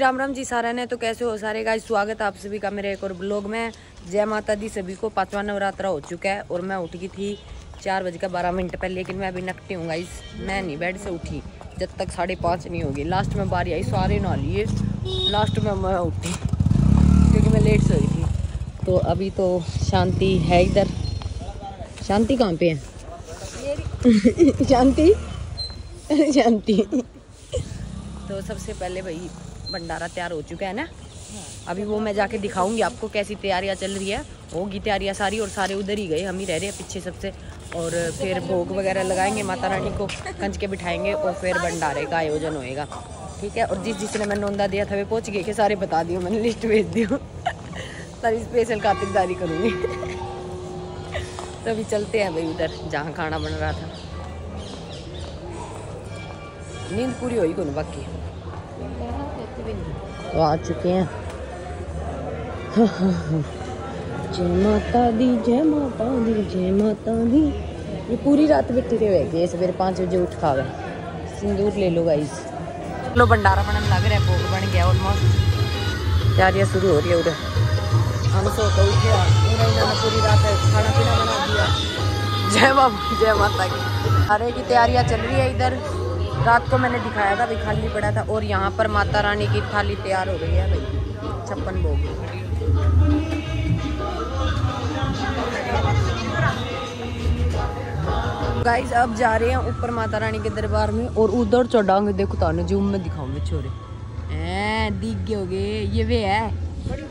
राम राम जी सारा ने तो कैसे हो? सारे गाइस स्वागत आप सभी का मेरे एक और ब्लॉग में। जय माता दी, सभी को पांचवा नवरात्रा हो चुका है और मैं उठ गई थी चार बजे का बारह मिनट पहले, लेकिन मैं अभी नकटी हूँ गाइस मैं नहीं बेड से उठी, जब तक साढ़े पाँच नहीं होगी। लास्ट में बारी आई, सारे नहा लिए। लास्ट में मैं उठी, क्योंकि मैं लेट से हुई थी। तो अभी तो शांति है इधर। शांति कहाँ पे है? शांति? शांति। तो सबसे पहले भाई भंडारा तैयार हो चुका है ना? अभी वो मैं जाके दिखाऊँगी आपको कैसी तैयारियाँ चल रही है। होगी तैयारियाँ सारी और सारे उधर ही गए, हम ही रह रहे हैं पीछे सबसे। और फिर भोग वगैरह लगाएँगे, माता रानी को कंज के बिठाएँगे और फिर भंडारे का आयोजन होएगा। ठीक है? और जिस जिसने मैं नोंदा दिया था, वे पहुँच गए के सारे बता दियो, मैंने लिस्ट भेज दी हूँ सारी स्पेशल खातिरदारी करूँगी। तो अभी चलते हैं भाई उधर, जहाँ खाना बन रहा था। नींद पूरी हुई कौन बाकी? तो आ चुके हैं। जय माता दी जय माता दी जय माता दी। ये पूरी रात बैठे रहे हुए सवेरे पाँच बजे उठ खा गए सिंदूर ले लो गाइस लो भंडारा बनने लग रहा है भोग बन गया ऑलमोस्ट तैयारियाँ शुरू हो रही है उधर। हम सो तो उठे इन्होंने पूरी रात खाना पीना बना दिया। जय बाबा जय माता की अरे की तैयारियाँ चल रही है इधर। रात को मैंने दिखाया था भी खाली पड़ा था और यहाँ पर माता रानी की थाली तैयार हो गई है भाई। छप्पन भोग। गाइस अब जा रहे हैं ऊपर माता रानी के दरबार में और उधर चढ़ाऊँगे देखो तो जूम में दिखाऊँगे छोरे। ए दिख गए हो गए। ये वे है।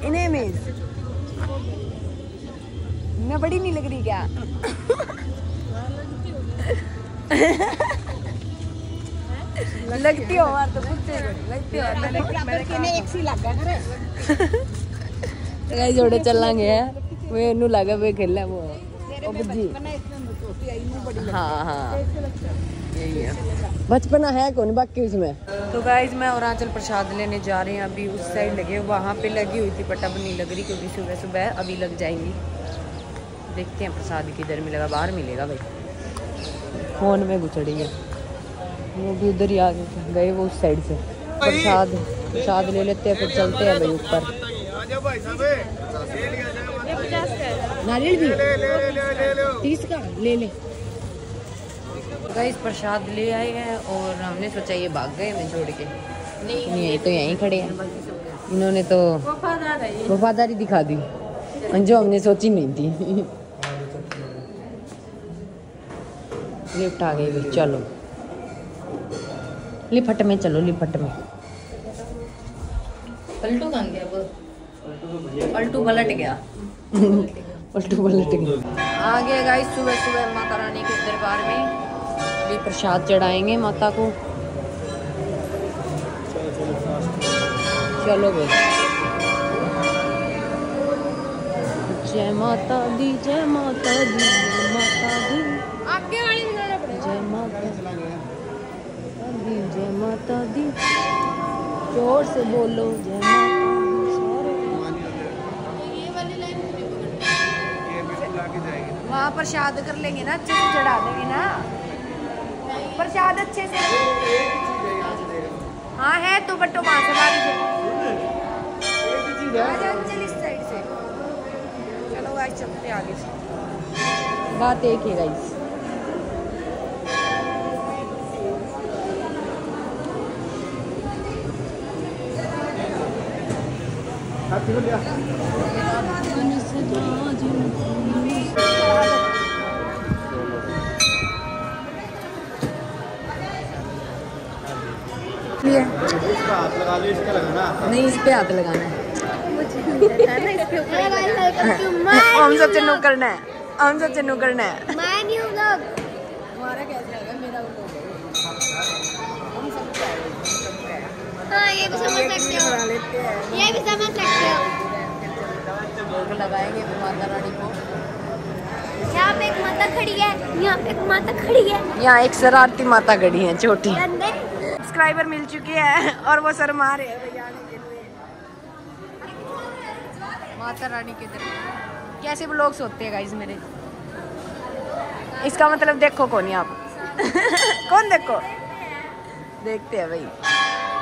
इन्हें में। मैं बड़ी नहीं लग रही क्या? लगती हो मार तो कुछ लगती हो गाइस जोड़े चलांगे वे नु लगा वे खेलना वो। ओ बुज्जी। हाँ हाँ यही है। बचपना है कौन बाकी उसमें? तो गाइज़ मैं और आंचल प्रसाद लेने जा रहे हैं अभी उस साइड लगे वहाँ पे लगी हुई थी बट अब नहीं लग रही क्योंकि सुबह सुबह अभी लग जाएँगी। देखते हैं प्रसाद किधर मिलेगा बाहर मिलेगा भाई। फ़ोन में गुचड़ी है। वो भी उधर ही आ गए गए वो उस साइड से। प्रसाद प्रसाद ले लेते हैं फिर चलते हैं भाई ऊपर। नारियल भी? तीस का? ले ले। गाइस प्रसाद ले आए हैं और हमने सोचा ये भाग गए हमें छोड़ के। नहीं ये तो यहीं खड़े हैं। इन्होंने तो वफादारी दिखा दी। जो हमने सोची नहीं थी। लिफ्ट आ गई चलो। लिफट में चलो लिफट में। पलटू कहाँ गया वो? पलटू पलट गया। पलटू पलट गया। आ गए गाइस सुबह सुबह माता रानी के दरबार में। भी प्रसाद चढ़ाएँगे माता को। चलो भाई। जय माता दी जय माता दी जय माता दी। आगे वाली जय माता दी जय माता दी। ज़ोर से बोलो जय माता दी सारे ये वाली लाइन वहाँ प्रसाद कर लेंगे ना अच्छे से चढ़ा देंगे ना। प्रसाद अच्छे से। हाँ है तो बट्टो वहाँ से चल इस साइड से। चलो गाइस चलते आगे से। बात एक ही गाइस नहीं इस पे हाथ लगाना है। हम सब चन्नू करना है। हम सब चन्नू करना है। हमारा कैसे मेरा हाँ ये भी समझ सकते हो। ये भी समझ सकते हो। लगाएँगे माता रानी को। यहाँ पे एक माता खड़ी है यहाँ पे एक माता खड़ी है। यहाँ एक शरारती माता खड़ी है छोटी। सब्सक्राइबर मिल चुके हैं और वो शर्मा रहे हैं भैया आने के लिए। माता रानी के दरबार कैसे ब्लॉग्स होते हैं गाइस मेरे? इसका मतलब देखो कौन है आप कौन देखो? देखते हैं भाई।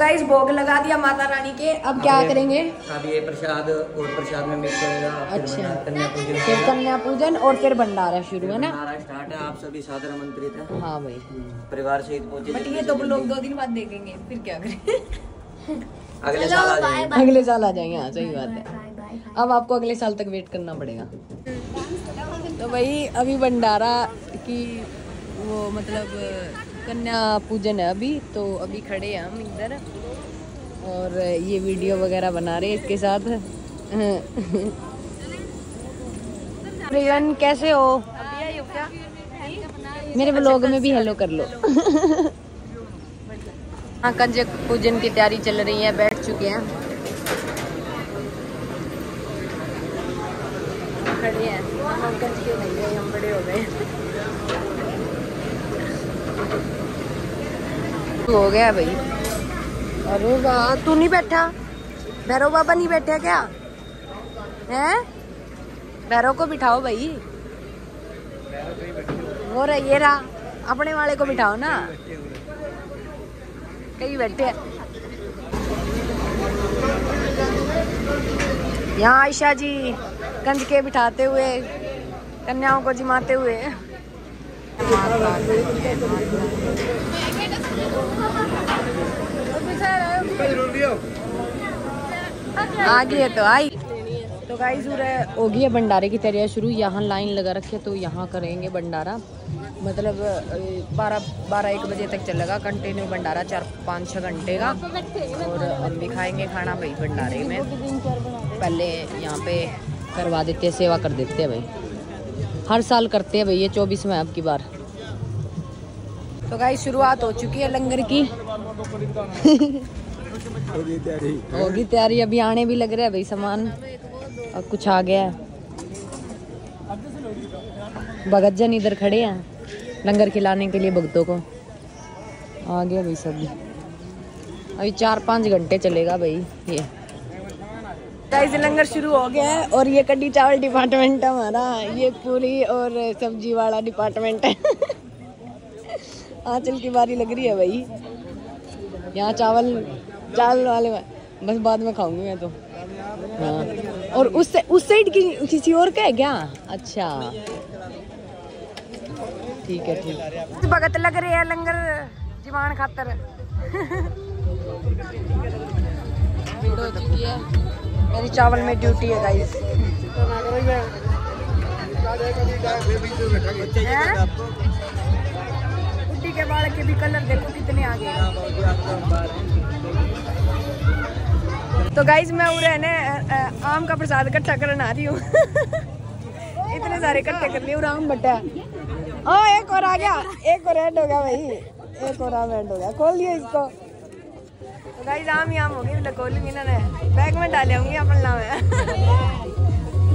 गाइस भोग लगा दिया माता रानी के। अब क्या करेंगे? अब ये प्रसाद और प्रसाद में मिक्स होगा अच्छा। कन्या पूजन फिर कन्या पूजन और फिर भंडारा शुरू है ना? स्टार्ट है आप सभी सादर आमंत्रित हैं। हाँ भाई। परिवार सहित पहुँचे बट ये तो लोग दो दिन बाद देखेंगे फिर क्या करें? अगले साल आ जाएँगे। अगले साल आ जाएँगे हाँ सही बात है। अब आपको अगले साल तक वेट करना पड़ेगा। तो भाई अभी भंडारा की वो मतलब कन्या पूजन है अभी तो अभी खड़े हैं हम इधर। और ये वीडियो वगैरह बना रहे इसके साथ। प्रियन, कैसे हो? मेरे ब्लॉग में भी हेलो कर लो। हाँ कंजक पूजन की तैयारी चल रही है, बैठ चुके हैं खड़े हैं हम अंकल जी के नहीं गए हम बड़े हो गए हो गया भाई। अरे वाह, तू नहीं बैठा? भैरव बाबा नहीं बैठे क्या? हैं? भैरव को बिठाओ भाई। वो रहा, ये रहा, अपने वाले को बिठाओ ना। कहीं बैठे हैं। यहाँ आयशा जी कंज के बिठाते हुए, कन्याओं को जिमाते हुए। आ गई है तो आई। तो गाइस हो गई है भंडारे की तैयारी शुरू। यहाँ लाइन लगा रखी है तो यहाँ करेंगे भंडारा। मतलब बारह बारह एक बजे तक चलेगा कंटिन्यू भंडारा, चार पाँच छः घंटे का। और हम भी खाएँगे खाना भाई भंडारे में। पहले यहाँ पे करवा देते हैं, सेवा कर देते हैं भाई। हर साल करते हैं भाई ये चौबीस में अब की बार। तो गाइस, शुरुआत हो चुकी है लंगर की। होगी तैयारी। अभी आने भी लग रहा है भाई सामान। और कुछ आ गया है। भगत जन इधर खड़े हैं लंगर खिलाने के लिए भक्तों को। आ गया भाई सब। अभी चार पाँच घंटे चलेगा भाई ये। गाइस, लंगर शुरू हो गया है और ये कड्डी चावल डिपार्टमेंट है हमारा। ये पूरी और सब्ज़ी वाला डिपार्टमेंट है। आंचल की बारी लग रही है भाई। यहाँ चावल चावल वाले बस बाद में खाऊँगी मैं तो। हाँ। और उस उस साइड की किसी और का है क्या? अच्छा। ठीक है ठीक। भगत लग रहे हैं लंगर जीवान खातर। हो है मेरी चावल में ड्यूटी है गाइस बुड्ढी के बाल के भी कलर देखो कितने आ गए तो गाइस मैं उरे ने आम का प्रसाद इकट्ठा करने आ रही हूँ। इतने सारे इकट्ठे कर लिए आम बटा। ओ, एक और आ गया। एक और ऐड हो गया भाई। एक और आम ऐड हो गया। खोल लिया इसको। तो गाइस आम ही आम हो तो खोलूँगी ना बैग में डाले होंगी अपन नाम। है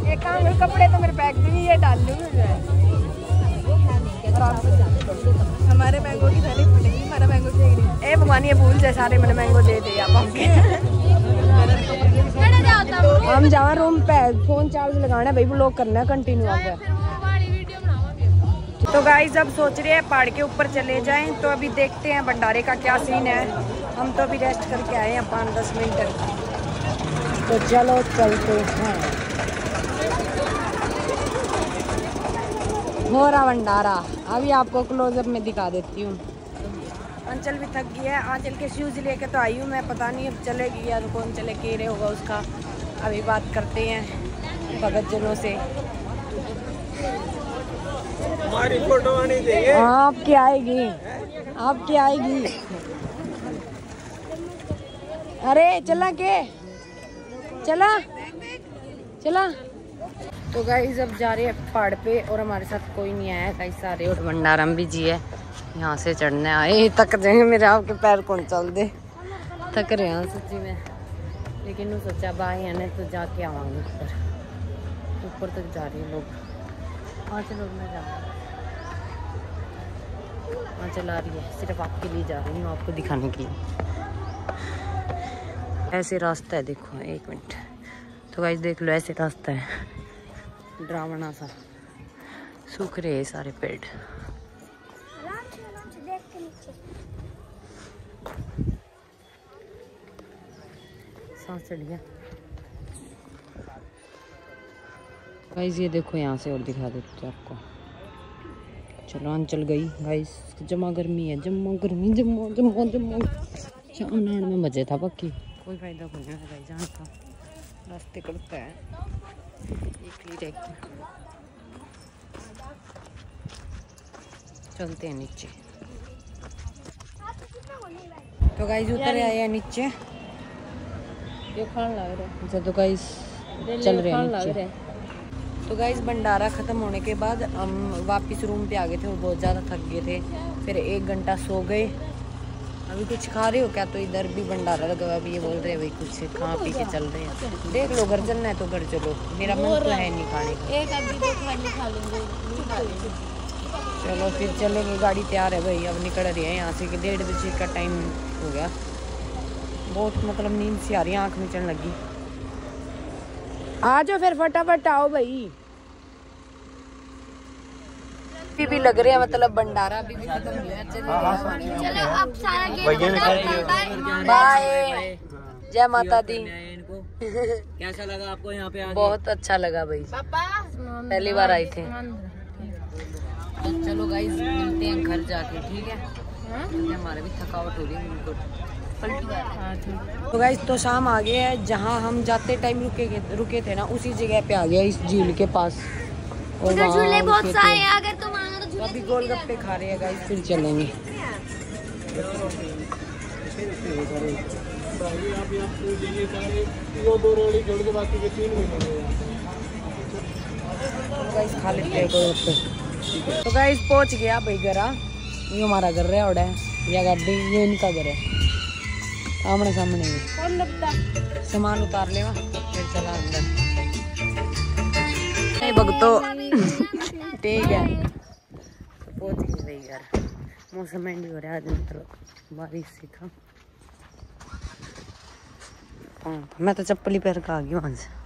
ये काम कपड़े तो मेरे बैग में ही ये डाल लूँगी मैंगो की फटेगी मैंगो चाहिए ए, भगवान, ये भूल जाए सारे, मैंने मैंगो दे आप हम रूम पे फ़ोन चार्ज लगाना है, भाई ब्लॉक करना है कंटिन्यू तो गाइस अब सोच रहे हैं, पहाड़ के ऊपर चले जाएँ तो अभी देखते हैं भंडारे का क्या सीन है। हम तो अभी रेस्ट करके आए हैं पाँच दस मिनट। तो चलो, चलते हैं। हो रहा भंडारा। अभी आपको क्लोजअप में दिखा देती हूँ। अंचल भी थक गया है। आंचल के शूज़ लेके तो आई हूँ मैं पता नहीं अब चलेगी या तो कौन चले के रहे होगा उसका। अभी बात करते हैं भगत जनों से। हमारी फ़ोटो आनी चाहिए। आपकी आएगी। आपकी आएगी। अरे चला के। चला। चला। तो गाइस अब जा रहे हैं पहाड़ पे और हमारे साथ कोई नहीं आया गाइस सारे और भंडारम भी जी है। यहाँ से चढ़ने आए तक जाएँगे मेरे आपके पैर कौन चल दे थक रहे हैं सच्ची में। लेकिन वो सोचा बाई है तो जाके आवांगे ऊपर। ऊपर तक जा रही है लोग। हाँ चलो, मैं जा हाँ। चला रही है। सिर्फ़ आपके लिए जा रही हूँ, आपको दिखाने के लिए। ऐसे रास्ता है, देखो, एक मिनट। तो गाइस देख लो, ऐसे रास्ता है। ड्रावना सा सूख रहे सारे पेड़ गाइस ये देखो यहाँ से और दिखा देते आपको चलो अंचल गई गाइस जमा गर्मी है जमा गर्मी जमा जमा जमा नहाने में मज़े था पक्की कोई फ़ायदा नहीं है गाइस जहाँ का रास्ते करता है एक ली चलते हैं नीचे। तो गाइस उतर आए हैं नीचे। ये खान लग रहा अच्छा तो गाइस चल रहे हैं नीचे। तो गाइस भंडारा खत्म होने के बाद हम वापस रूम पे आ गए थे और बहुत ज़्यादा थक गए थे। फिर एक घंटा सो गए। अभी कुछ खा रहे हो क्या? तो इधर भी भंडारा लगा हुआ अभी ये बोल रहे हैं भाई कुछ खा पी के चल रहे हैं। देख लो घर चलना है तो घर चलो। मेरा मन तो है नहीं खाने का। एक आदमी तो खाली खा लेंगे चलो फिर चलेंगे गाड़ी तैयार है भाई अब निकल रही है यहाँ से कि डेढ़ बजे का टाइम हो गया। बहुत मतलब नींद सी आ रही है आँख में चढ़ने लगी। आ जाओ फिर फटाफट आओ भाई। अभी भी लग रहे हैं मतलब भंडारा अभी भी खत्म हुआ चलो अब सारा बाय। जय माता दी। कैसा लगा आपको यहाँ पे बहुत अच्छा लगा भाई। पहली बार आई थे। चलो गाइस मिलते हैं घर जाके ठीक है? क्योंकि हमारा भी थकावट हो रही है बिल्कुल। तो गाइस तो शाम आ गया है जहाँ हम जाते टाइम रुके गए- रुके थे ना उसी जगह पे आ गया इस झील के पास। और झूले बहुत सारे अगर तुम तो अभी गोलगप्पे खा रहे हैं गाइस फिर चलेंगे। गाइस खा लेते हैं गोलगप्पे। तो गाइस पहुँच गया भाई घर ये हमारा घर है। और या गाड़ी ये इनका घर है। आमने सामने ही। सामान उतार लेवा फिर चला अंदर। भगतो। ठीक है। भाई यार। मौसम एंड हो रहा है आज मतलब बारिश सी था। हाँ, मैं तो चप्पल ही पहन का आ गई वहाँ से